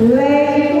Lady